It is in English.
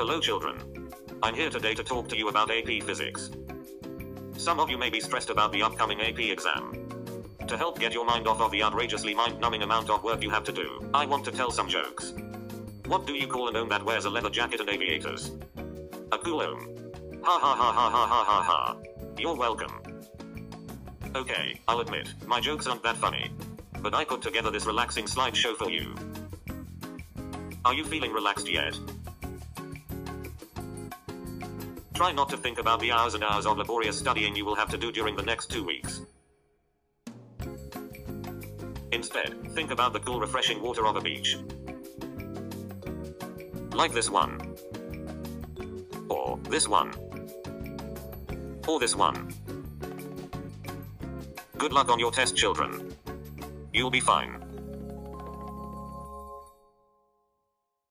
Hello children. I'm here today to talk to you about AP Physics. Some of you may be stressed about the upcoming AP exam. To help get your mind off of the outrageously mind-numbing amount of work you have to do, I want to tell some jokes. What do you call a gnome that wears a leather jacket and aviators? A coolome. Ha ha ha ha ha ha ha ha. You're welcome. Okay, I'll admit, my jokes aren't that funny. But I put together this relaxing slideshow for you. Are you feeling relaxed yet? Try not to think about the hours and hours of laborious studying you will have to do during the next two weeks. Instead, think about the cool refreshing water of a beach. Like this one. Or this one. Or this one. Good luck on your test children. You'll be fine.